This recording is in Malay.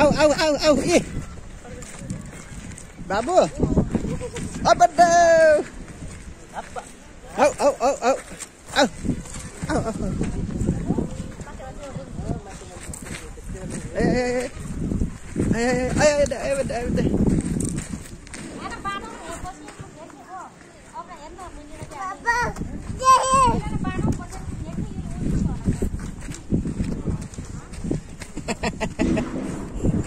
au, au, au, ih. Babu. Apa dah? Apa? Au, au, au, au. Au. Au, au. Eh, eh, eh. Ay, ay, ay, ay, ay, ay, ay, ay. Ay, ay, ay.